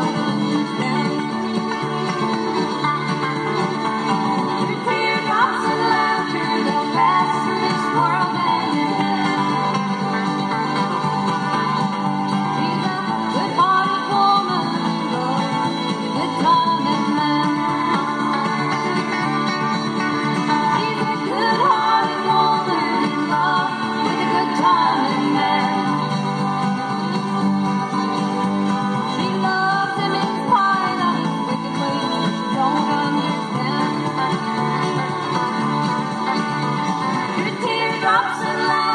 that drops of light.